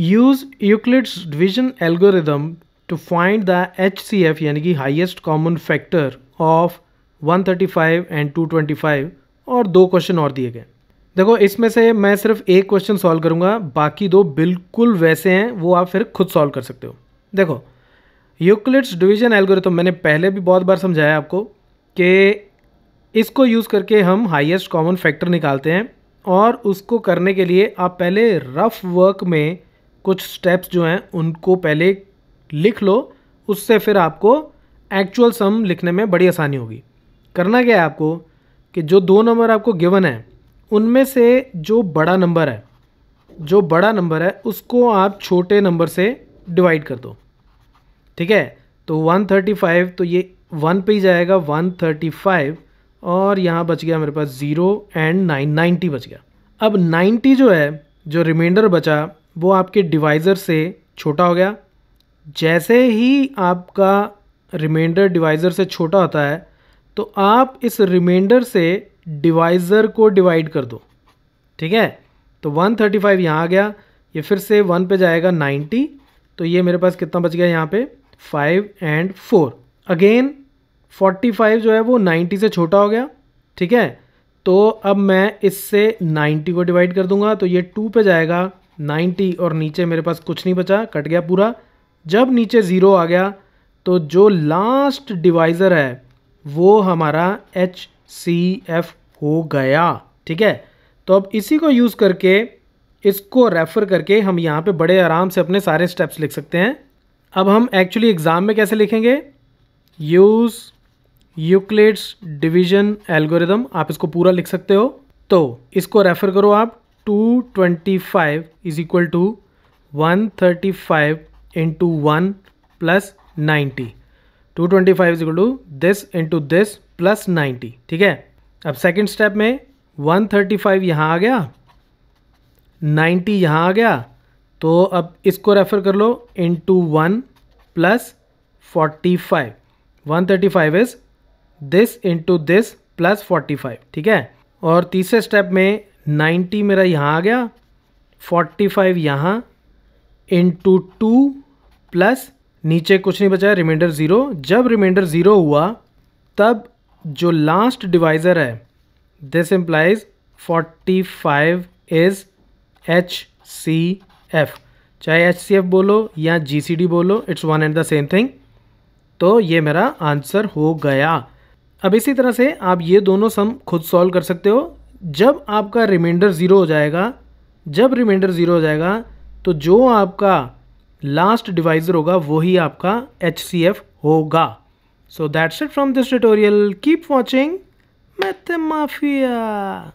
Use Euclid's division algorithm to find the H C F यानी कि highest common factor of 135 and 225 और दो question और दिए गए। देखो, इसमें से मैं सिर्फ़ एक क्वेश्चन सॉल्व करूँगा, बाकी दो बिल्कुल वैसे हैं, वो आप फिर खुद सॉल्व कर सकते हो। देखो यूक्लिड्स डिवीज़न एल्गोरिथम मैंने पहले भी बहुत बार समझाया आपको कि इसको यूज़ करके हम हाईएस्ट कॉमन फैक्टर निकालते हैं, और उसको करने के लिए आप पहले रफ वर्क में कुछ स्टेप्स जो हैं, उनको पहले लिख लो, उससे फिर आपको एक्चुअल सम लिखने में बड़ी आसानी होगी। करना क्या है आपको कि जो दो नंबर आपको गिवन है, उनमें से जो बड़ा नंबर है, जो बड़ा नंबर है, उसको आप छोटे नंबर से डिवाइड कर दो। ठीक है? तो 135 तो ये वन पे ही जाएगा 135 और यहाँ बच गया मेरे पास ज़ीरो एंड नाइन नाइन्टी बच गया। अब 90 जो है, जो रिमाइंडर बचा वो आपके डिवाइज़र से छोटा हो गया। जैसे ही आपका रिमाइंडर डिवाइज़र से छोटा होता है तो आप इस रिमाइंडर से डिवाइज़र को डिवाइड कर दो। ठीक है? तो 135 थर्टी फाइव यहाँ आ गया, ये फिर से वन पे जाएगा 90 तो ये मेरे पास कितना बच गया यहाँ पे? 5 एंड 4 अगेन 45 जो है वो 90 से छोटा हो गया। ठीक है? तो अब मैं इससे 90 को डिवाइड कर दूँगा तो ये 2 पे जाएगा 90 और नीचे मेरे पास कुछ नहीं बचा, कट गया पूरा। जब नीचे ज़ीरो आ गया तो जो लास्ट डिवाइज़र है, वो हमारा एच सी एफ़ हो गया, ठीक है? तो अब इसी को यूज़ करके, इसको रेफ़र करके हम यहाँ पे बड़े आराम से अपने सारे स्टेप्स लिख सकते हैं। अब हम एक्चुअली एग्ज़ाम में कैसे लिखेंगे? यूज़ यूक्लिड्स डिवीज़न एल्गोरिदम आप इसको पूरा लिख सकते हो। तो इसको रेफ़र करो आप। 225 twenty five is equal to one thirty five into one plus ninety two twenty five is equal to this into this plus ninety ठीक है? अब सेकेंड स्टेप में वन थर्टी फाइव यहाँ आ गया नाइन्टी यहाँ आ गया तो अब इसको रेफ़र कर लो into one plus forty five one thirty five is this into this plus forty five ठीक है? और तीसरे स्टेप में नाइन्टी मेरा यहाँ आ गया, फोर्टी फाइव यहाँ इंटू टू प्लस नीचे कुछ नहीं बचा रिमाइंडर ज़ीरो जब रिमाइंडर ज़ीरो हुआ, तब जो लास्ट डिवाइज़र है this implies forty five is H C F चाहे एच सी एफ़ बोलो या जी सी डी बोलो it's one and the same thing तो ये मेरा आंसर हो गया। अब इसी तरह से आप ये दोनों सम खुद सॉल्व कर सकते हो। जब आपका रिमाइंडर ज़ीरो हो जाएगा, जब रिमाइंडर ज़ीरो हो जाएगा तो जो आपका लास्ट डिवाइज़र होगा, वही आपका एच सी एफ़ होगा। So that's it from this tutorial keep watching Math Mafia